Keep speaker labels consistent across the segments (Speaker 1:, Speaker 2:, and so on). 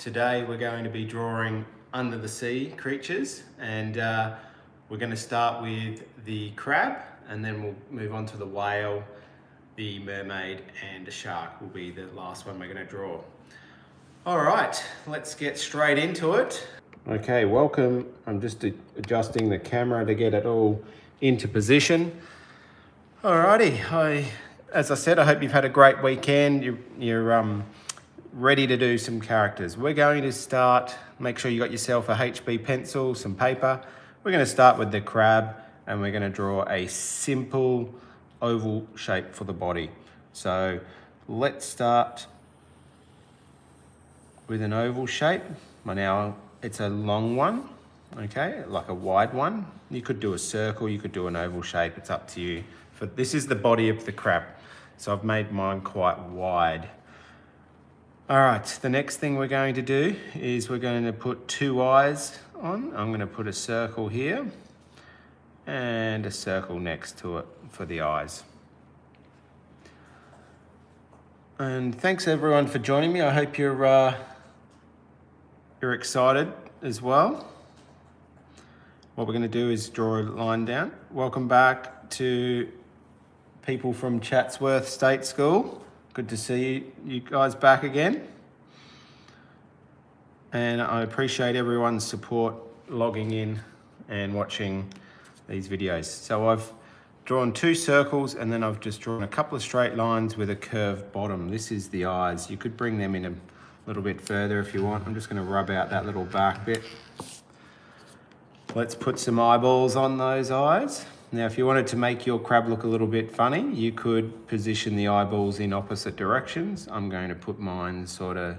Speaker 1: Today we're going to be drawing under the sea creatures and uh, we're going to start with the crab and then we'll move on to the whale, the mermaid and the shark will be the last one we're going to draw. All right, let's get straight into it. Okay, welcome. I'm just adjusting the camera to get it all into position. Alrighty, I, as I said, I hope you've had a great weekend. You're, you're um, ready to do some characters. We're going to start, make sure you got yourself a HB pencil, some paper. We're going to start with the crab and we're going to draw a simple oval shape for the body. So let's start with an oval shape. Now it's a long one, okay, like a wide one. You could do a circle, you could do an oval shape, it's up to you. But this is the body of the crab. So I've made mine quite wide. All right, the next thing we're going to do is we're going to put two eyes on. I'm going to put a circle here and a circle next to it for the eyes. And thanks everyone for joining me. I hope you're, uh, you're excited as well. What we're going to do is draw a line down. Welcome back to people from Chatsworth State School. Good to see you guys back again. And I appreciate everyone's support logging in and watching these videos. So I've drawn two circles and then I've just drawn a couple of straight lines with a curved bottom. This is the eyes. You could bring them in a little bit further if you want. I'm just gonna rub out that little back bit. Let's put some eyeballs on those eyes. Now, if you wanted to make your crab look a little bit funny, you could position the eyeballs in opposite directions. I'm going to put mine sort of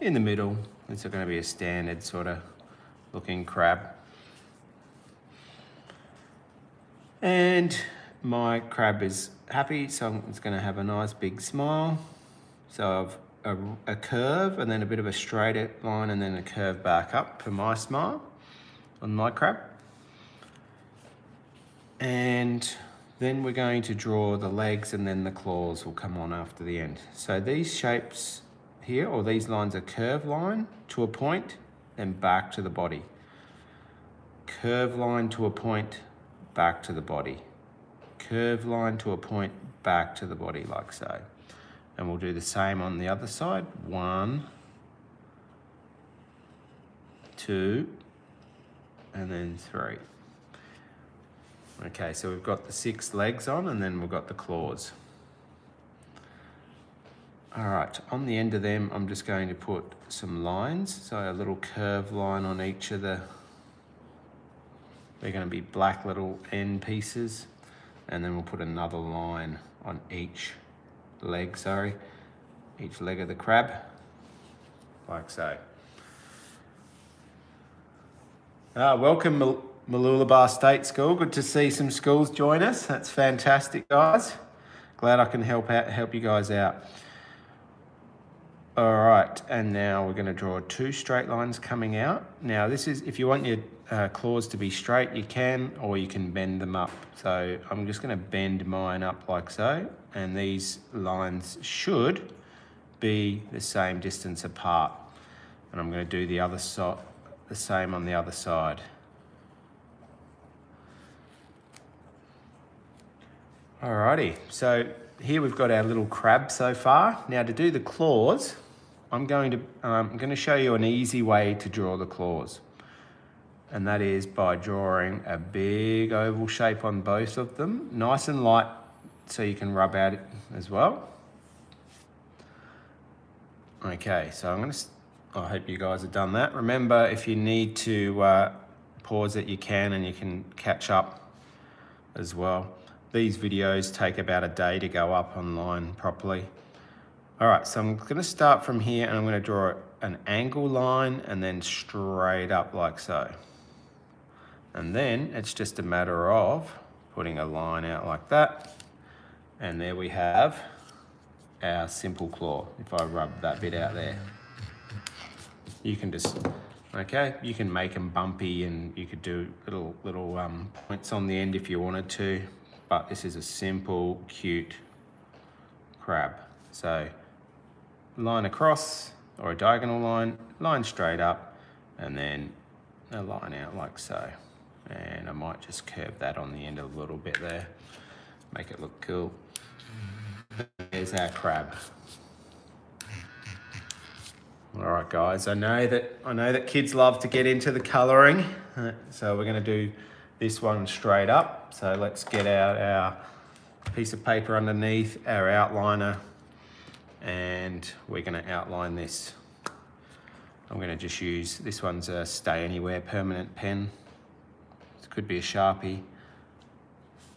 Speaker 1: in the middle. It's going to be a standard sort of looking crab. And my crab is happy, so it's going to have a nice big smile. So I've a, a curve and then a bit of a straight line and then a curve back up for my smile on my crab. And then we're going to draw the legs and then the claws will come on after the end. So these shapes here, or these lines are curve line to a point and back to the body. Curve line to a point, back to the body. Curve line to a point, back to the body like so. And we'll do the same on the other side. One, two, and then three. Okay, so we've got the six legs on and then we've got the claws. All right, on the end of them, I'm just going to put some lines. So a little curved line on each of the, they're gonna be black little end pieces. And then we'll put another line on each leg, sorry, each leg of the crab, like so. Uh, welcome, Mooloolaba State School. Good to see some schools join us. That's fantastic, guys. Glad I can help out, help you guys out. All right, and now we're gonna draw two straight lines coming out. Now this is, if you want your uh, claws to be straight, you can, or you can bend them up. So I'm just gonna bend mine up like so, and these lines should be the same distance apart. And I'm gonna do the other side, the same on the other side. Alrighty, so here we've got our little crab so far. Now to do the claws, I'm going to, um, I'm going to show you an easy way to draw the claws. And that is by drawing a big oval shape on both of them, nice and light so you can rub out it as well. Okay, so I'm going to, I hope you guys have done that. Remember, if you need to uh, pause it, you can, and you can catch up as well. These videos take about a day to go up online properly. All right, so I'm gonna start from here and I'm gonna draw an angle line and then straight up like so. And then it's just a matter of putting a line out like that. And there we have our simple claw, if I rub that bit out there. You can just, okay, you can make them bumpy and you could do little, little um, points on the end if you wanted to but this is a simple, cute crab. So line across or a diagonal line, line straight up, and then a line out like so. And I might just curve that on the end a little bit there, make it look cool. There's our crab. All right, guys. I know that I know that kids love to get into the colouring, uh, so we're going to do this one straight up. So let's get out our piece of paper underneath, our outliner, and we're going to outline this. I'm going to just use this one's a Stay Anywhere permanent pen. It could be a Sharpie,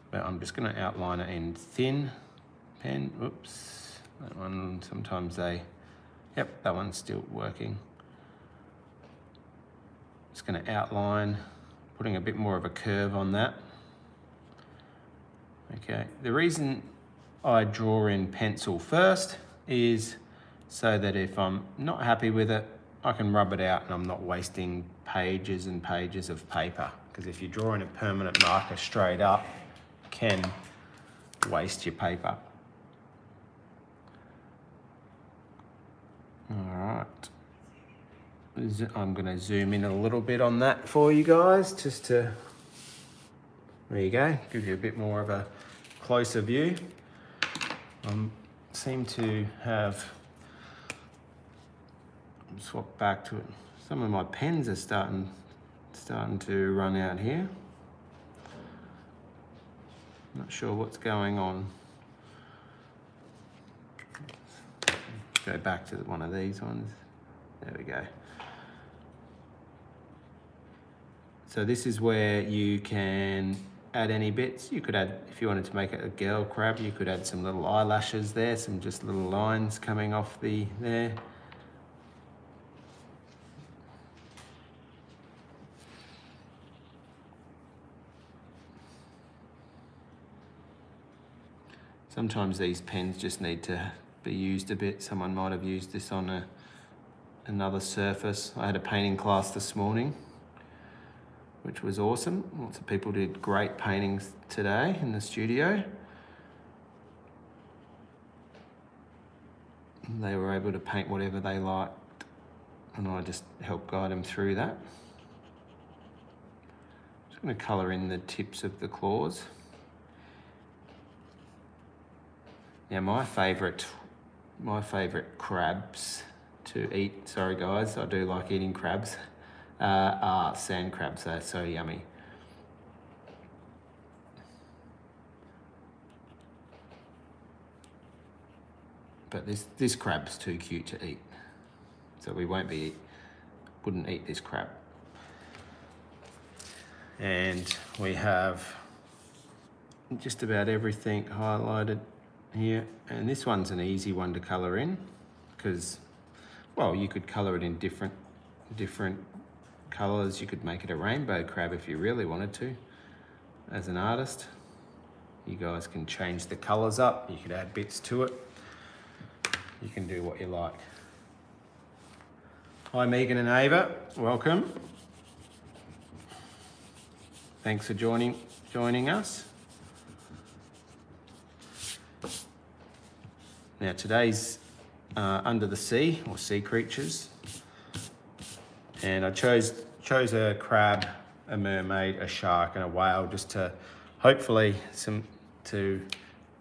Speaker 1: but I'm just going to outline it in thin pen. Oops, that one sometimes they Yep, that one's still working. Just going to outline, putting a bit more of a curve on that. Okay, the reason I draw in pencil first is so that if I'm not happy with it, I can rub it out and I'm not wasting pages and pages of paper. Because if you're drawing a permanent marker straight up, can waste your paper. All right. I'm going to zoom in a little bit on that for you guys, just to, there you go, give you a bit more of a closer view. I um, seem to have, swap back to it. Some of my pens are starting, starting to run out here. Not sure what's going on. go back to one of these ones. There we go. So this is where you can add any bits. You could add, if you wanted to make it a girl crab, you could add some little eyelashes there, some just little lines coming off the there. Sometimes these pens just need to be used a bit. Someone might have used this on a, another surface. I had a painting class this morning, which was awesome. Lots of people did great paintings today in the studio. They were able to paint whatever they liked and I just helped guide them through that. Just going to colour in the tips of the claws. Now my favourite my favourite crabs to eat, sorry guys, I do like eating crabs, uh, are sand crabs. They're so yummy. But this, this crab's too cute to eat. So we won't be, wouldn't eat this crab. And we have just about everything highlighted here. And this one's an easy one to color in because, well, you could color it in different, different colors. You could make it a rainbow crab if you really wanted to. As an artist, you guys can change the colors up. You could add bits to it. You can do what you like. Hi Megan and Ava, welcome. Thanks for joining, joining us. Now today's uh, under the sea or sea creatures. And I chose, chose a crab, a mermaid, a shark and a whale just to hopefully some to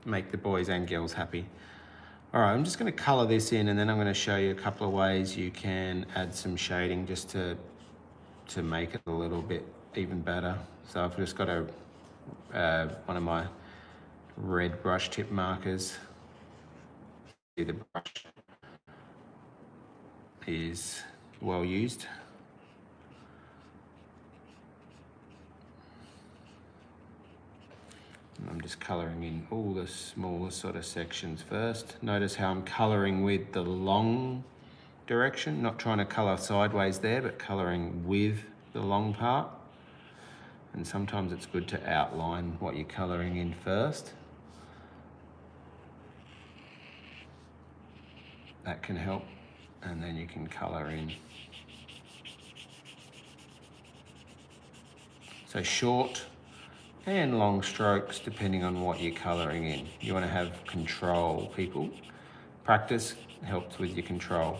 Speaker 1: make the boys and girls happy. All right, I'm just gonna color this in and then I'm gonna show you a couple of ways you can add some shading just to, to make it a little bit even better. So I've just got a, uh, one of my red brush tip markers See the brush is well used. I'm just colouring in all the smaller sort of sections first. Notice how I'm colouring with the long direction, not trying to colour sideways there, but colouring with the long part. And sometimes it's good to outline what you're colouring in first. that can help and then you can color in. So short and long strokes depending on what you're colouring in. You want to have control, people. Practice helps with your control.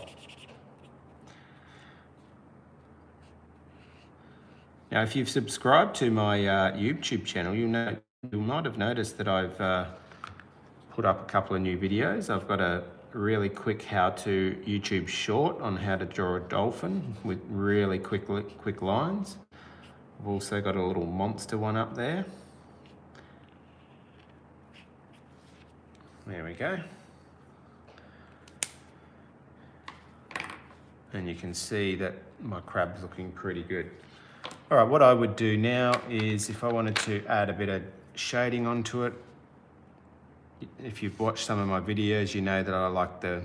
Speaker 1: Now, if you've subscribed to my uh, YouTube channel, you know, you might have noticed that I've uh, put up a couple of new videos. I've got a really quick how-to YouTube short on how to draw a dolphin with really quick, quick lines. I've also got a little monster one up there. There we go. And you can see that my crab's looking pretty good. All right, what I would do now is if I wanted to add a bit of shading onto it, if you've watched some of my videos, you know that I like the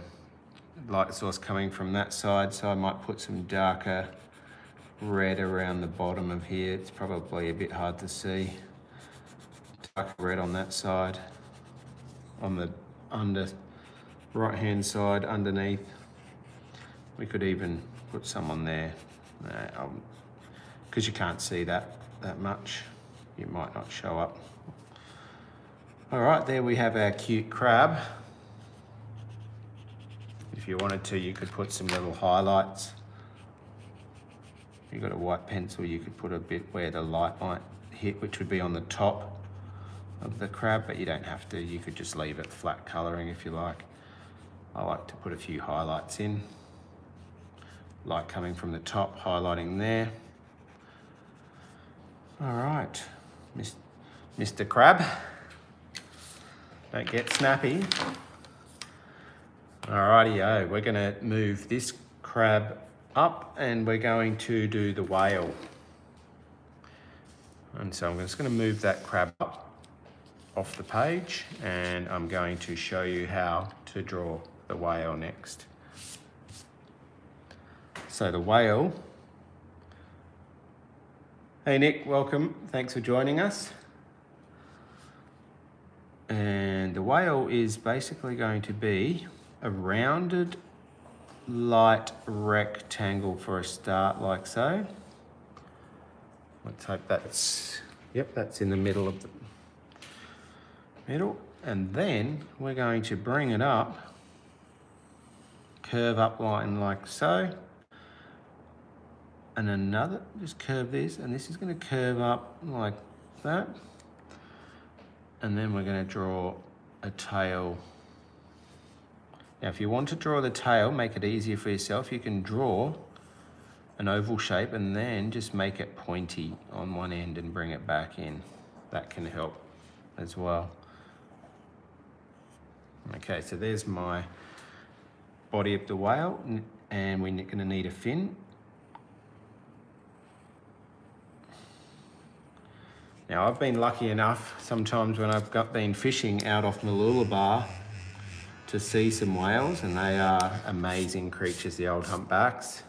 Speaker 1: light source coming from that side, so I might put some darker red around the bottom of here. It's probably a bit hard to see. Dark red on that side, on the under right hand side underneath. We could even put some on there because um, you can't see that that much. It might not show up. All right, there we have our cute crab. If you wanted to, you could put some little highlights. You've got a white pencil, you could put a bit where the light might hit, which would be on the top of the crab, but you don't have to. You could just leave it flat coloring if you like. I like to put a few highlights in. Light coming from the top, highlighting there. All right, Mr. Crab. Don't get snappy. Alrighty-o, we're gonna move this crab up and we're going to do the whale. And so I'm just gonna move that crab up off the page and I'm going to show you how to draw the whale next. So the whale, hey Nick, welcome, thanks for joining us. And the whale is basically going to be a rounded light rectangle for a start like so. Let's hope that's, yep, that's in the middle of the middle. And then we're going to bring it up, curve up line like so. And another, just curve this, and this is gonna curve up like that and then we're going to draw a tail. Now if you want to draw the tail, make it easier for yourself, you can draw an oval shape and then just make it pointy on one end and bring it back in. That can help as well. Okay, so there's my body of the whale and we're going to need a fin Now I've been lucky enough sometimes when I've got been fishing out off Mooloolaba to see some whales and they are amazing creatures, the old humpbacks.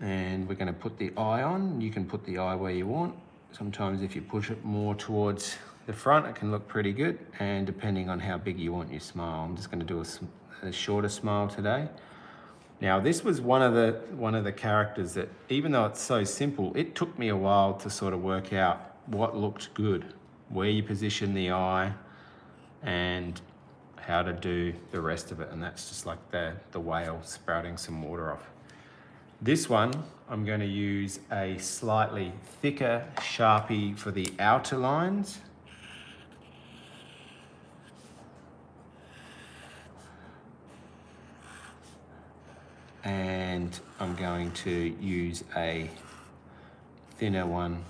Speaker 1: And we're gonna put the eye on. You can put the eye where you want. Sometimes if you push it more towards the front, it can look pretty good. And depending on how big you want your smile, I'm just gonna do a, a shorter smile today. Now this was one of the one of the characters that even though it's so simple, it took me a while to sort of work out what looked good, where you position the eye and how to do the rest of it. And that's just like the, the whale sprouting some water off. This one, I'm going to use a slightly thicker Sharpie for the outer lines and I'm going to use a thinner one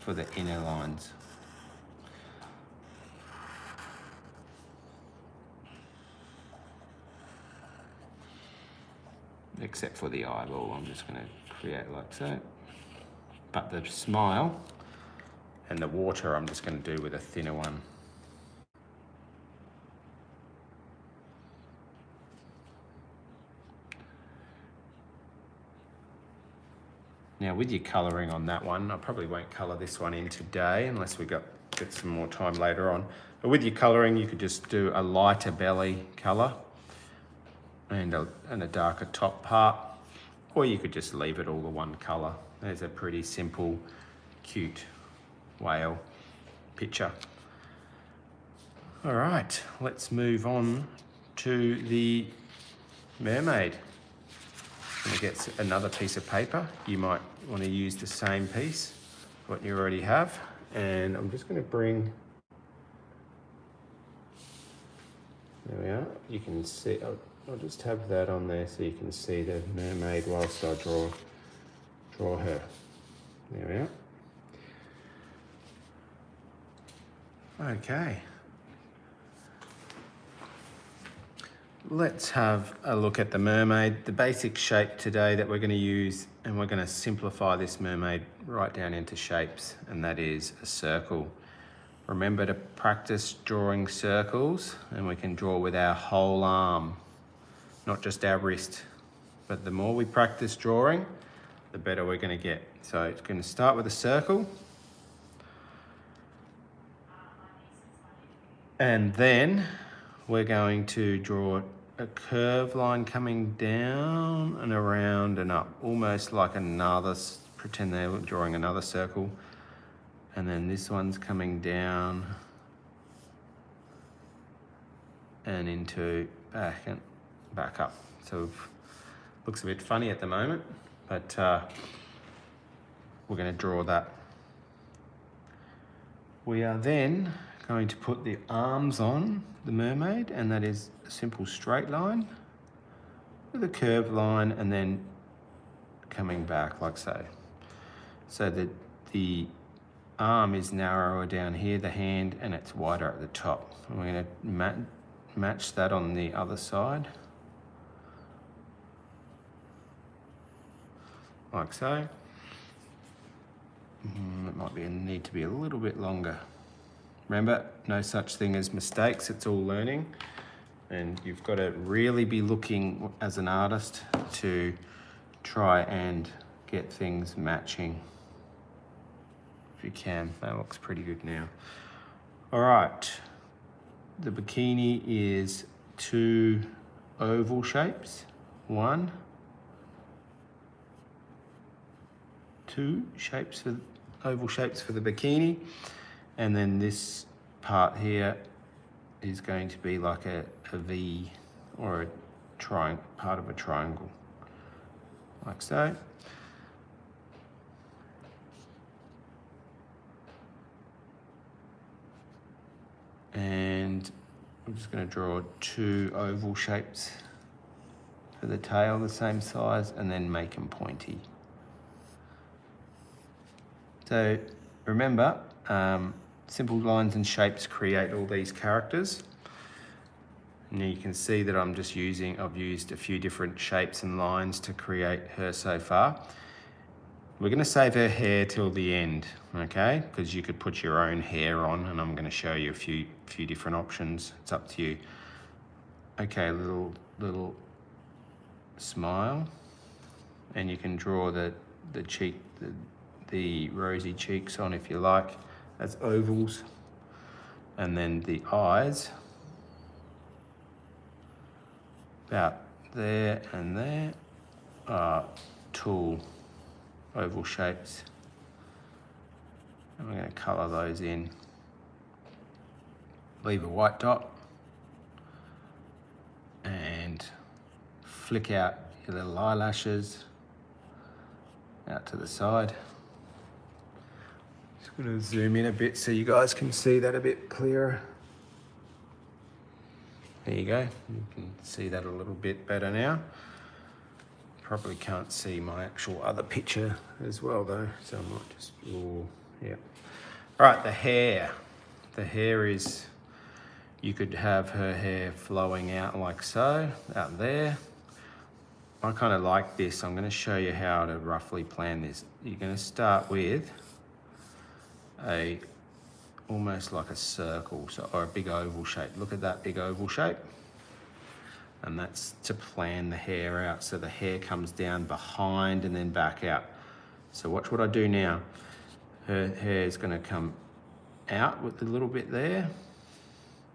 Speaker 1: for the inner lines. Except for the eyeball, I'm just going to create like so. But the smile and the water I'm just going to do with a thinner one. Now with your colouring on that one, I probably won't colour this one in today unless we got get some more time later on. But with your colouring, you could just do a lighter belly colour and a, and a darker top part, or you could just leave it all the one colour. There's a pretty simple, cute whale picture. All right, let's move on to the mermaid. gonna get another piece of paper. You might wanna use the same piece, what you already have. And I'm just gonna bring, there we are. You can see, I'll, I'll just have that on there so you can see the mermaid whilst I draw, draw her. There we are. Okay. Let's have a look at the mermaid. The basic shape today that we're going to use, and we're going to simplify this mermaid right down into shapes, and that is a circle. Remember to practice drawing circles, and we can draw with our whole arm, not just our wrist. But the more we practice drawing, the better we're going to get. So it's going to start with a circle. And then we're going to draw a curve line coming down and around and up, almost like another, pretend they're drawing another circle. And then this one's coming down and into back and back up. So looks a bit funny at the moment, but uh, we're gonna draw that. We are then going to put the arms on the mermaid and that is a simple straight line with a curved line and then coming back like so. So that the arm is narrower down here, the hand, and it's wider at the top. And we're going to mat match that on the other side. Like so. Mm, it might be need to be a little bit longer. Remember, no such thing as mistakes, it's all learning. And you've got to really be looking as an artist to try and get things matching. If you can, that looks pretty good now. All right, the bikini is two oval shapes. One, two shapes for oval shapes for the bikini. And then this part here is going to be like a, a V or a triangle, part of a triangle, like so. And I'm just going to draw two oval shapes for the tail, the same size, and then make them pointy. So remember, um, simple lines and shapes create all these characters. Now you can see that I'm just using, I've used a few different shapes and lines to create her so far. We're gonna save her hair till the end, okay? Because you could put your own hair on and I'm gonna show you a few, few different options. It's up to you. Okay, little, little smile. And you can draw the, the cheek, the, the rosy cheeks on if you like as ovals. And then the eyes, about there and there, are tall oval shapes. And we're going to colour those in. Leave a white dot and flick out your little eyelashes out to the side. Gonna zoom in a bit so you guys can see that a bit clearer. There you go. You can see that a little bit better now. Probably can't see my actual other picture as well though, so I might just, oh, yeah. All right, the hair. The hair is, you could have her hair flowing out like so, out there. I kind of like this. I'm gonna show you how to roughly plan this. You're gonna start with a almost like a circle so, or a big oval shape. Look at that big oval shape. And that's to plan the hair out so the hair comes down behind and then back out. So watch what I do now. Her hair is going to come out with a little bit there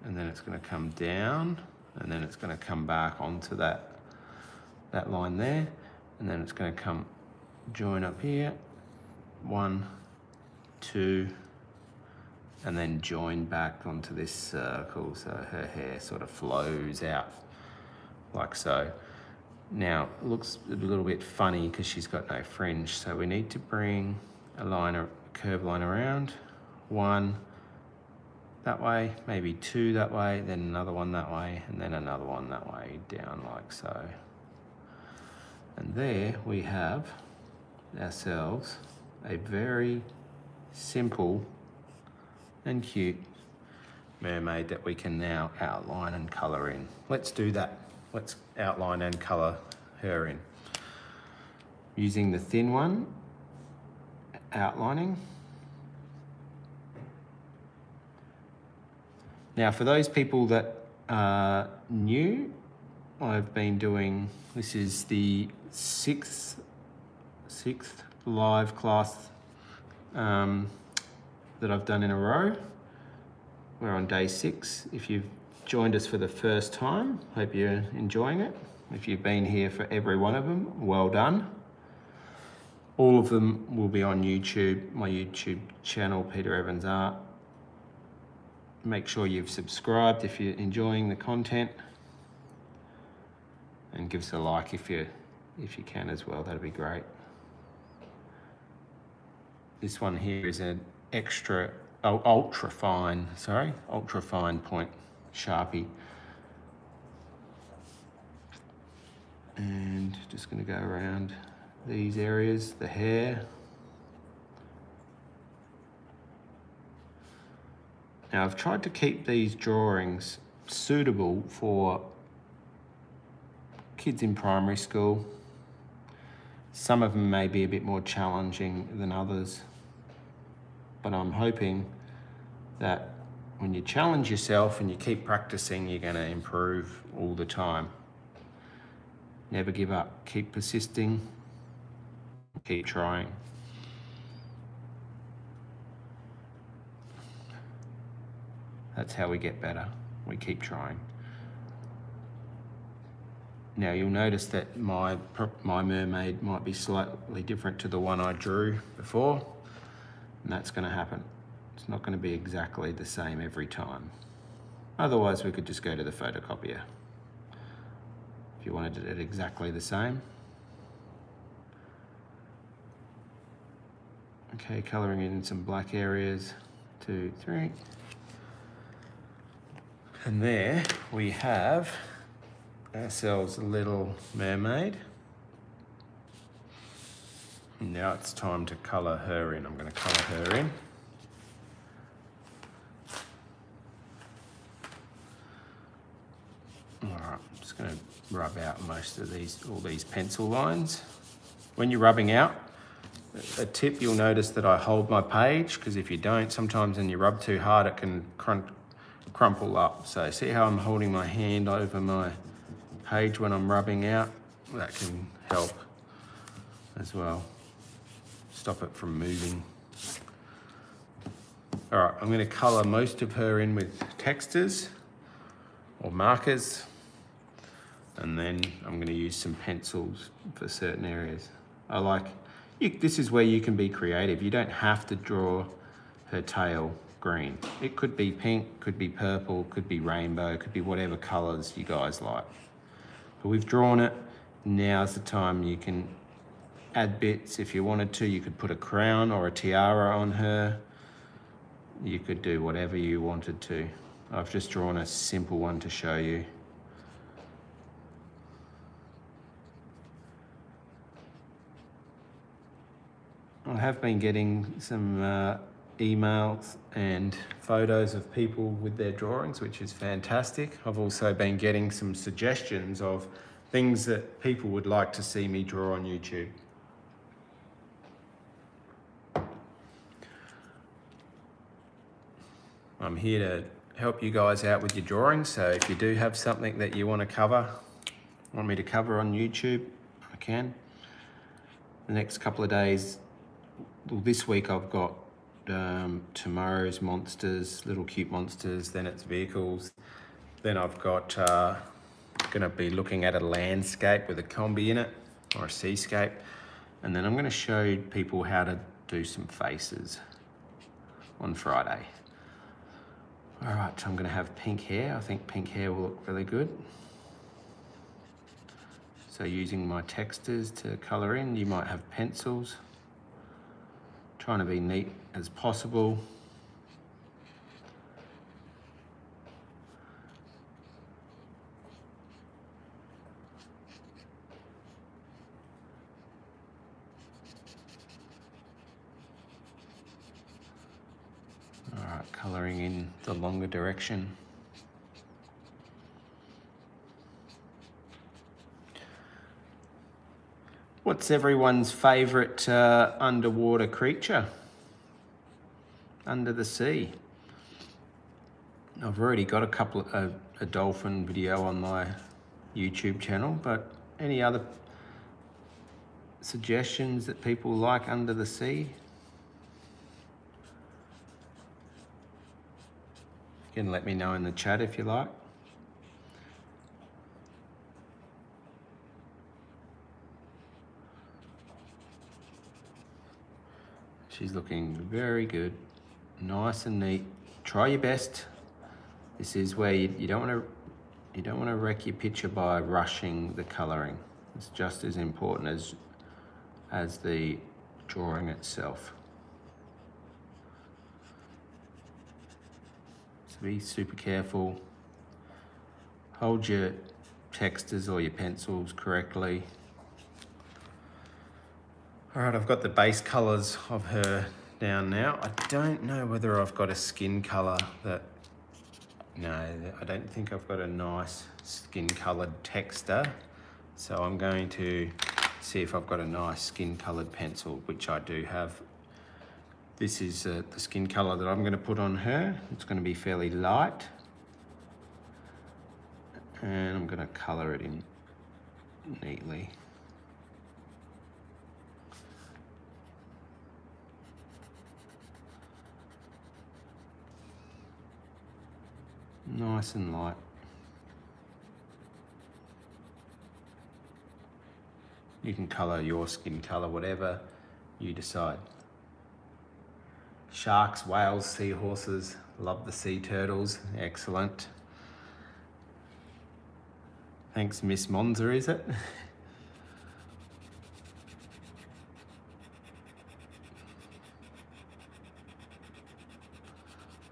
Speaker 1: and then it's going to come down and then it's going to come back onto that that line there and then it's going to come join up here one two, and then join back onto this circle so her hair sort of flows out like so. Now, it looks a little bit funny because she's got no fringe, so we need to bring a line, a curve line around. One that way, maybe two that way, then another one that way, and then another one that way, down like so. And there we have ourselves a very simple and cute mermaid that we can now outline and colour in. Let's do that. Let's outline and colour her in. Using the thin one, outlining. Now for those people that are new, I've been doing, this is the sixth, sixth live class um, that I've done in a row. We're on day six. If you've joined us for the first time, hope you're enjoying it. If you've been here for every one of them, well done. All of them will be on YouTube, my YouTube channel, Peter Evans Art. Make sure you've subscribed if you're enjoying the content. And give us a like if you if you can as well, that'd be great. This one here is an extra, oh, ultra fine, sorry, ultra fine point Sharpie. And just gonna go around these areas, the hair. Now I've tried to keep these drawings suitable for kids in primary school some of them may be a bit more challenging than others, but I'm hoping that when you challenge yourself and you keep practicing, you're going to improve all the time. Never give up. Keep persisting. Keep trying. That's how we get better. We keep trying. Now you'll notice that my, my mermaid might be slightly different to the one I drew before, and that's gonna happen. It's not gonna be exactly the same every time. Otherwise we could just go to the photocopier. If you wanted it exactly the same. Okay, coloring in some black areas, two, three. And there we have ourselves a little mermaid. Now it's time to colour her in. I'm going to colour her in. Alright, I'm just going to rub out most of these, all these pencil lines. When you're rubbing out, a tip you'll notice that I hold my page because if you don't, sometimes when you rub too hard it can crumple up. So see how I'm holding my hand over my page when I'm rubbing out. That can help as well. Stop it from moving. All right, I'm gonna color most of her in with textas or markers. And then I'm gonna use some pencils for certain areas. I like, you, this is where you can be creative. You don't have to draw her tail green. It could be pink, could be purple, could be rainbow, could be whatever colors you guys like. But we've drawn it. Now's the time you can add bits. If you wanted to, you could put a crown or a tiara on her. You could do whatever you wanted to. I've just drawn a simple one to show you. I have been getting some uh, emails and photos of people with their drawings, which is fantastic. I've also been getting some suggestions of things that people would like to see me draw on YouTube. I'm here to help you guys out with your drawing. so if you do have something that you want to cover, want me to cover on YouTube, I can. The next couple of days, well, this week I've got um, tomorrow's monsters, little cute monsters, then it's vehicles. Then I've got, uh, gonna be looking at a landscape with a Kombi in it, or a seascape. And then I'm gonna show people how to do some faces on Friday. All right, so I'm gonna have pink hair. I think pink hair will look really good. So using my textas to color in, you might have pencils. Trying to be neat as possible. Coloring in the longer direction. What's everyone's favourite uh, underwater creature? Under the sea. I've already got a couple of a dolphin video on my YouTube channel, but any other suggestions that people like under the sea? You can let me know in the chat if you like. She's looking very good, nice and neat. Try your best. This is where you, you don't want to you don't want to wreck your picture by rushing the colouring. It's just as important as as the drawing itself. So be super careful. Hold your textas or your pencils correctly. All right, I've got the base colors of her down now. I don't know whether I've got a skin color that, no, I don't think I've got a nice skin colored texta. So I'm going to see if I've got a nice skin colored pencil, which I do have. This is uh, the skin color that I'm gonna put on her. It's gonna be fairly light. And I'm gonna color it in neatly. Nice and light. You can colour your skin colour, whatever you decide. Sharks, whales, seahorses, love the sea turtles, excellent. Thanks Miss Monza, is it?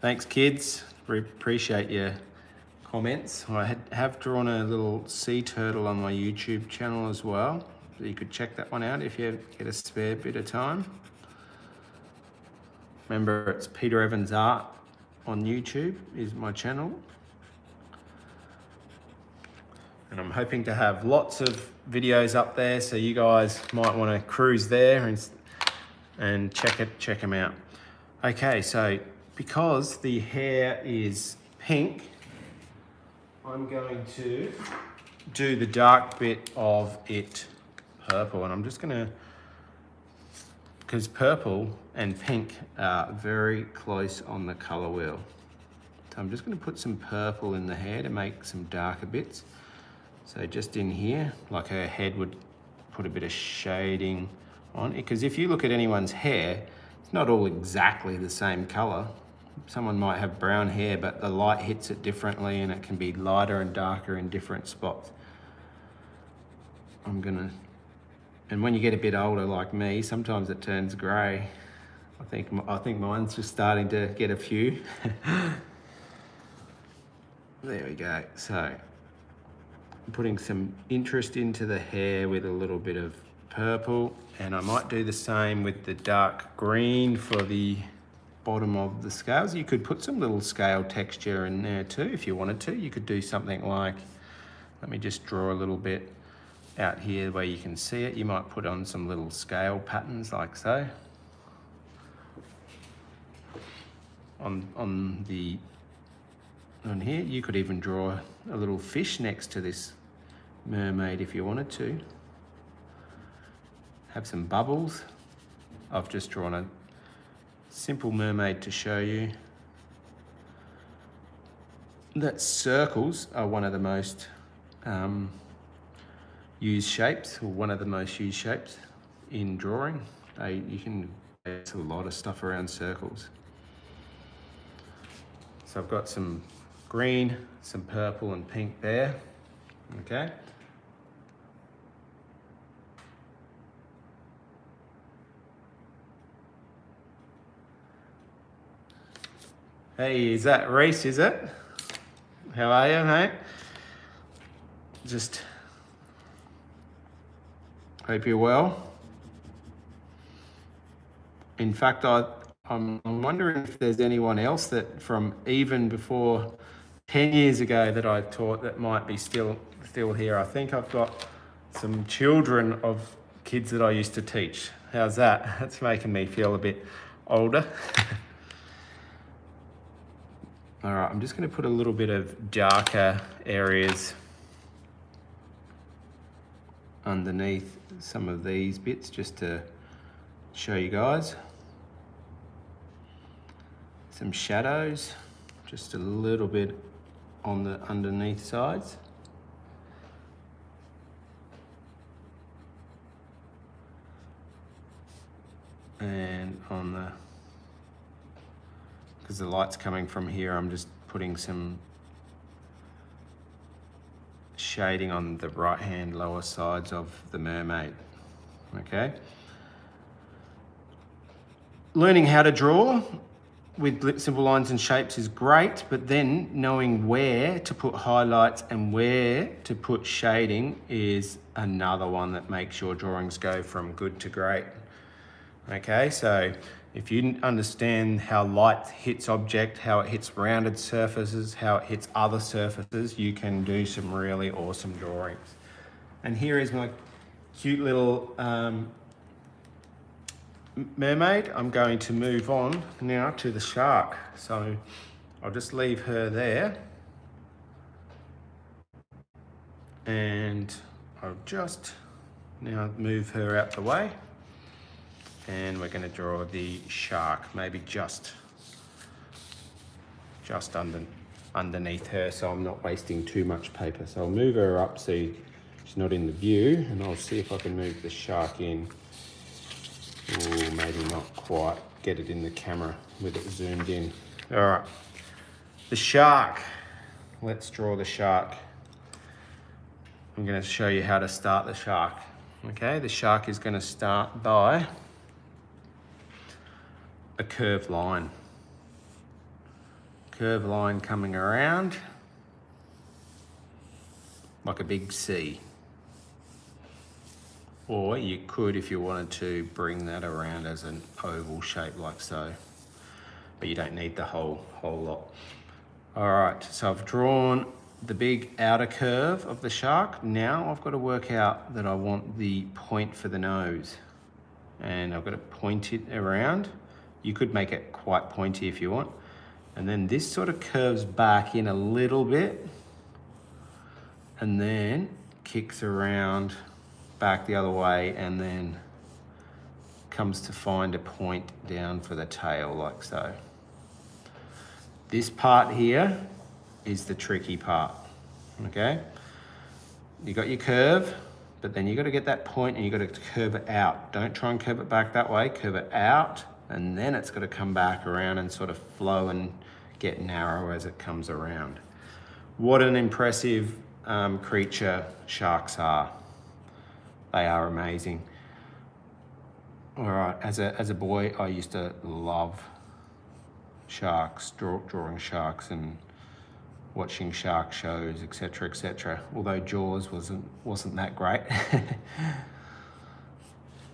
Speaker 1: Thanks kids appreciate your comments. I had, have drawn a little sea turtle on my YouTube channel as well. So you could check that one out if you get a spare bit of time. Remember, it's Peter Evans Art on YouTube is my channel. And I'm hoping to have lots of videos up there, so you guys might want to cruise there and, and check it, check them out. Okay, so because the hair is pink, I'm going to do the dark bit of it purple. And I'm just gonna, because purple and pink are very close on the color wheel. So I'm just gonna put some purple in the hair to make some darker bits. So just in here, like her head would put a bit of shading on it. Because if you look at anyone's hair, it's not all exactly the same color someone might have brown hair, but the light hits it differently and it can be lighter and darker in different spots. I'm gonna, and when you get a bit older like me, sometimes it turns gray. I think, I think mine's just starting to get a few. there we go. So, I'm putting some interest into the hair with a little bit of purple and I might do the same with the dark green for the bottom of the scales. You could put some little scale texture in there too if you wanted to. You could do something like, let me just draw a little bit out here where you can see it. You might put on some little scale patterns like so. On, on the on here, you could even draw a little fish next to this mermaid if you wanted to. Have some bubbles. I've just drawn a simple mermaid to show you that circles are one of the most um, used shapes, or one of the most used shapes in drawing. Uh, you can create a lot of stuff around circles. So I've got some green, some purple and pink there, okay? Hey, is that Reese, is it? How are you, mate? Just hope you're well. In fact, I, I'm, wondering if there's anyone else that from even before 10 years ago that I taught that might be still still here. I think I've got some children of kids that I used to teach. How's that? That's making me feel a bit older. All right, I'm just gonna put a little bit of darker areas underneath some of these bits just to show you guys. Some shadows, just a little bit on the underneath sides. And on the because the light's coming from here, I'm just putting some shading on the right hand lower sides of the mermaid, okay? Learning how to draw with simple lines and shapes is great, but then knowing where to put highlights and where to put shading is another one that makes your drawings go from good to great. Okay, so if you understand how light hits object, how it hits rounded surfaces, how it hits other surfaces, you can do some really awesome drawings. And here is my cute little um, mermaid. I'm going to move on now to the shark. So I'll just leave her there. And I'll just now move her out the way and we're going to draw the shark maybe just just under underneath her so I'm not wasting too much paper. So I'll move her up so she's not in the view and I'll see if I can move the shark in. Or maybe not quite get it in the camera with it zoomed in. All right. The shark. Let's draw the shark. I'm going to show you how to start the shark. Okay the shark is going to start by a curved line. Curved line coming around like a big C. Or you could, if you wanted to, bring that around as an oval shape like so. But you don't need the whole, whole lot. All right, so I've drawn the big outer curve of the shark. Now I've got to work out that I want the point for the nose. And I've got to point it around. You could make it quite pointy if you want. And then this sort of curves back in a little bit and then kicks around back the other way and then comes to find a point down for the tail like so. This part here is the tricky part, okay? You got your curve, but then you got to get that point and you got to curve it out. Don't try and curve it back that way, curve it out and then it's got to come back around and sort of flow and get narrow as it comes around. What an impressive um, creature sharks are. They are amazing. All right, as a, as a boy, I used to love sharks, draw, drawing sharks and watching shark shows, etc., etc. Although Jaws wasn't wasn't that great.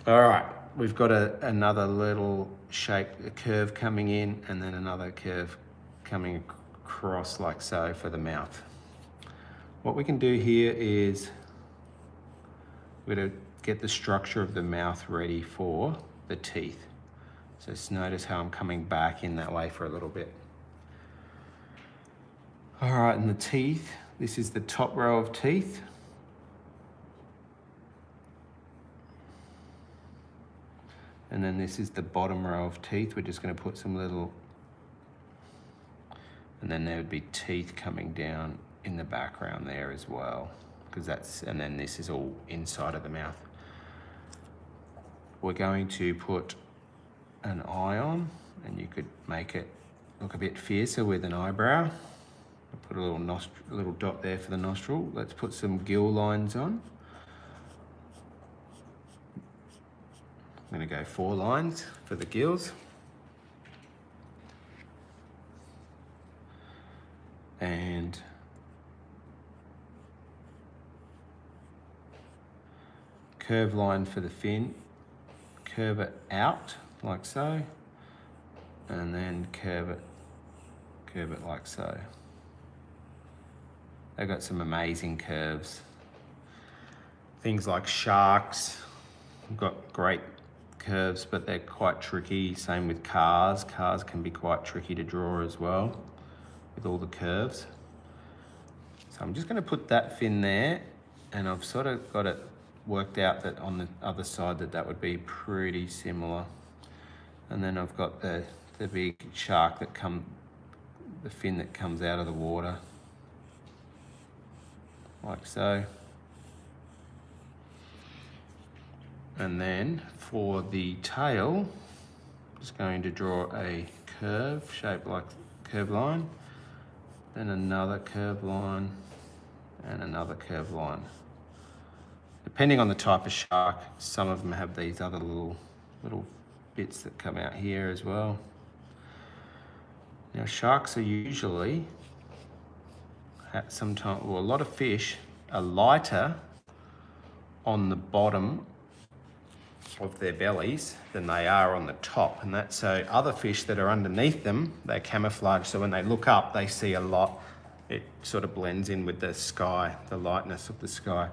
Speaker 1: All right, we've got a, another little shape, a curve coming in and then another curve coming across like so for the mouth. What we can do here is we're going to get the structure of the mouth ready for the teeth. So just notice how I'm coming back in that way for a little bit. All right, and the teeth, this is the top row of teeth. And then this is the bottom row of teeth. We're just gonna put some little, and then there would be teeth coming down in the background there as well. Because that's, and then this is all inside of the mouth. We're going to put an eye on, and you could make it look a bit fiercer with an eyebrow. Put a little, nostril, a little dot there for the nostril. Let's put some gill lines on. I'm gonna go four lines for the gills. And curve line for the fin, curve it out like so, and then curve it, curve it like so. They've got some amazing curves. Things like sharks, We've got great curves, but they're quite tricky. Same with cars. Cars can be quite tricky to draw as well with all the curves. So I'm just gonna put that fin there and I've sort of got it worked out that on the other side that that would be pretty similar. And then I've got the, the big shark that come, the fin that comes out of the water, like so. And then for the tail, just going to draw a curve shaped like curve line, then another curve line, and another curve line. Depending on the type of shark, some of them have these other little, little bits that come out here as well. Now sharks are usually, sometimes, well a lot of fish are lighter on the bottom of their bellies than they are on the top. And that's so other fish that are underneath them, they camouflage. So when they look up, they see a lot. It sort of blends in with the sky, the lightness of the sky.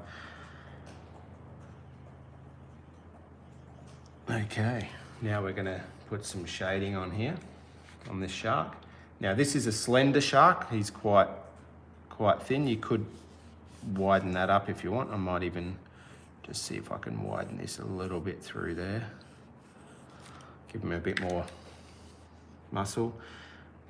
Speaker 1: Okay, now we're gonna put some shading on here, on this shark. Now this is a slender shark. He's quite, quite thin. You could widen that up if you want. I might even just see if I can widen this a little bit through there. Give him a bit more muscle.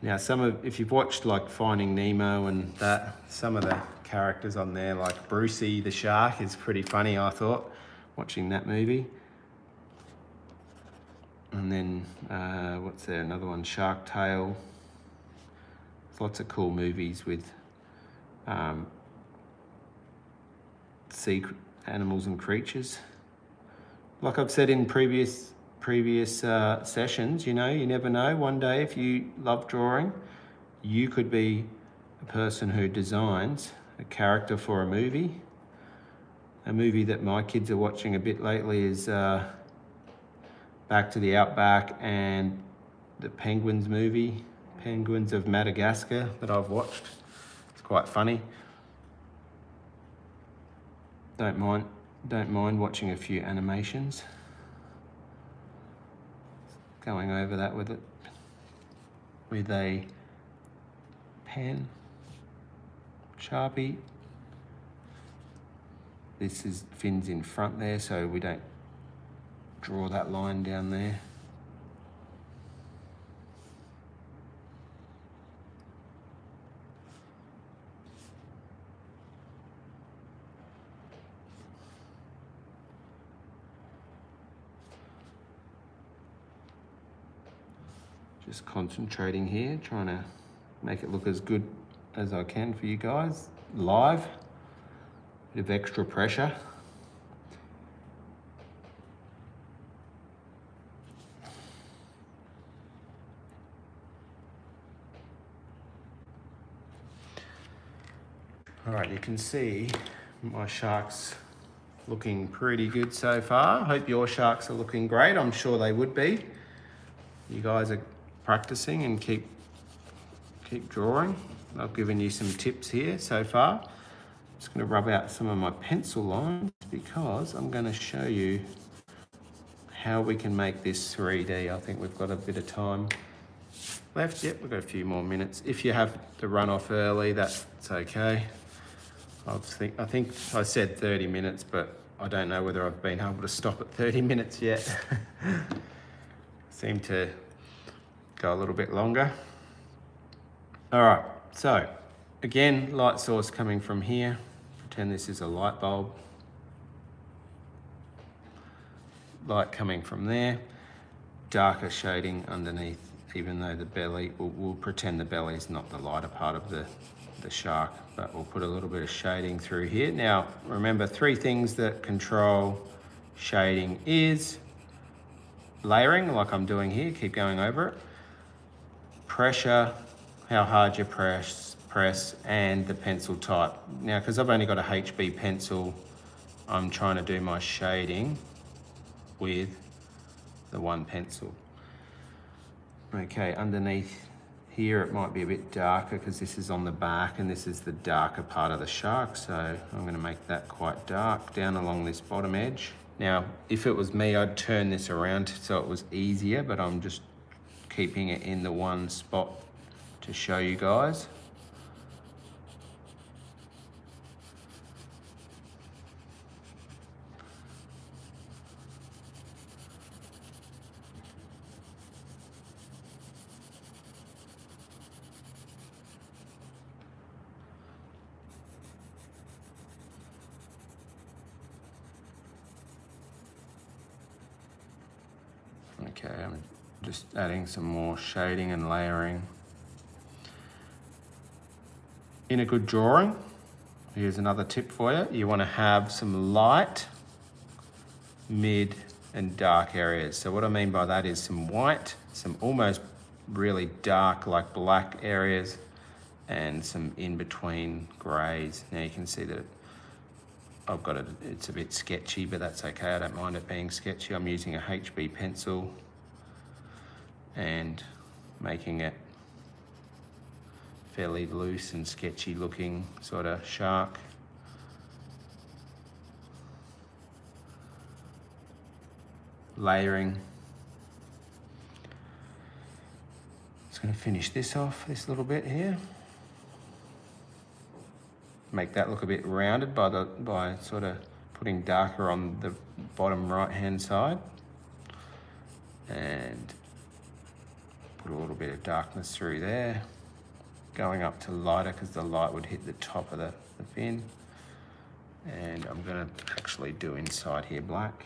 Speaker 1: Now some of, if you've watched like Finding Nemo and that, some of the characters on there, like Brucey the shark is pretty funny, I thought, watching that movie. And then, uh, what's there, another one, Shark Tale. There's lots of cool movies with um, sea animals and creatures. Like I've said in previous previous uh, sessions, you know, you never know. One day, if you love drawing, you could be a person who designs a character for a movie. A movie that my kids are watching a bit lately is uh, Back to the Outback and the Penguins movie, Penguins of Madagascar, that I've watched. It's quite funny. Don't mind, don't mind watching a few animations. Going over that with it, with a pen, Sharpie. This is fins in front there, so we don't draw that line down there. Just concentrating here, trying to make it look as good as I can for you guys. Live, bit of extra pressure. All right, you can see my sharks looking pretty good so far. Hope your sharks are looking great. I'm sure they would be. You guys are practicing and keep keep drawing. I've given you some tips here so far. I'm just going to rub out some of my pencil lines because I'm going to show you how we can make this 3D. I think we've got a bit of time left. Yep, we've got a few more minutes. If you have to run off early, that's okay. I think, I think I said 30 minutes, but I don't know whether I've been able to stop at 30 minutes yet. Seem to go a little bit longer. All right, so again, light source coming from here. Pretend this is a light bulb. Light coming from there. Darker shading underneath, even though the belly, we'll, we'll pretend the belly is not the lighter part of the, the shark, but we'll put a little bit of shading through here. Now, remember three things that control shading is layering, like I'm doing here, keep going over it pressure, how hard you press, press, and the pencil type. Now, because I've only got a HB pencil, I'm trying to do my shading with the one pencil. Okay, underneath here it might be a bit darker because this is on the back and this is the darker part of the shark. So I'm gonna make that quite dark down along this bottom edge. Now, if it was me, I'd turn this around so it was easier, but I'm just keeping it in the one spot to show you guys. Okay, I'm just adding some more shading and layering. In a good drawing, here's another tip for you. You wanna have some light, mid, and dark areas. So what I mean by that is some white, some almost really dark like black areas, and some in-between grays. Now you can see that I've got it, it's a bit sketchy, but that's okay. I don't mind it being sketchy. I'm using a HB pencil and making it fairly loose and sketchy looking sort of shark. Layering. Just going to finish this off, this little bit here. Make that look a bit rounded by the by sort of putting darker on the bottom right hand side. And put a little bit of darkness through there. Going up to lighter because the light would hit the top of the, the fin. And I'm gonna actually do inside here black.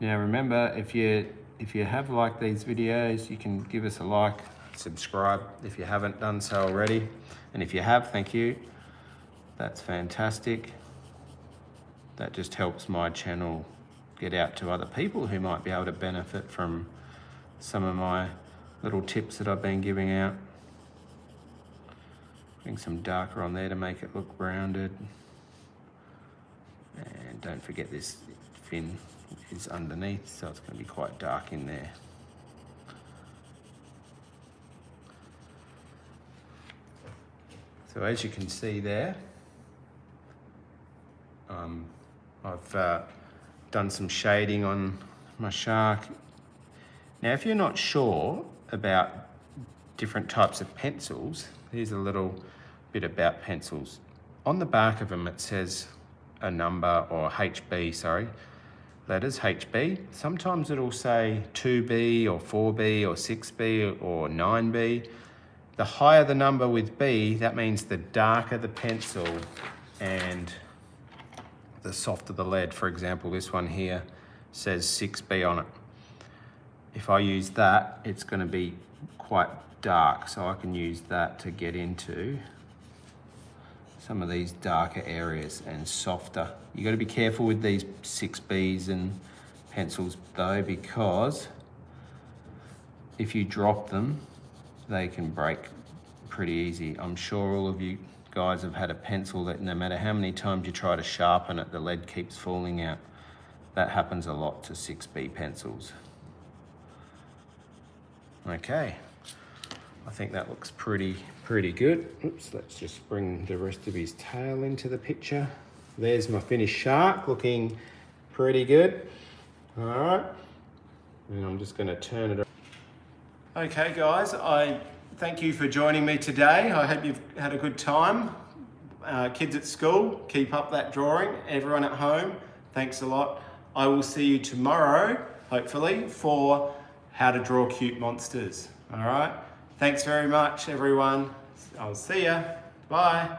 Speaker 1: Now remember, if you if you have liked these videos, you can give us a like, subscribe if you haven't done so already. And if you have, thank you. That's fantastic. That just helps my channel get out to other people who might be able to benefit from some of my little tips that I've been giving out. Putting some darker on there to make it look rounded. And don't forget this fin is underneath, so it's going to be quite dark in there. So as you can see there, um, I've uh, done some shading on my shark. Now, if you're not sure about different types of pencils, here's a little bit about pencils. On the back of them, it says a number or HB, sorry, letters, HB. Sometimes it'll say 2B or 4B or 6B or 9B. The higher the number with B, that means the darker the pencil and the softer the lead. For example, this one here says 6B on it. If I use that, it's gonna be quite dark, so I can use that to get into some of these darker areas and softer. You gotta be careful with these 6Bs and pencils though, because if you drop them, they can break pretty easy. I'm sure all of you guys have had a pencil that no matter how many times you try to sharpen it, the lead keeps falling out. That happens a lot to 6B pencils. Okay, I think that looks pretty, pretty good. Oops, let's just bring the rest of his tail into the picture. There's my finished shark looking pretty good. All right, and I'm just gonna turn it Okay guys, I thank you for joining me today. I hope you've had a good time. Uh, kids at school, keep up that drawing. Everyone at home, thanks a lot. I will see you tomorrow, hopefully, for how to draw cute monsters. All right? Thanks very much, everyone. I'll see ya. Bye.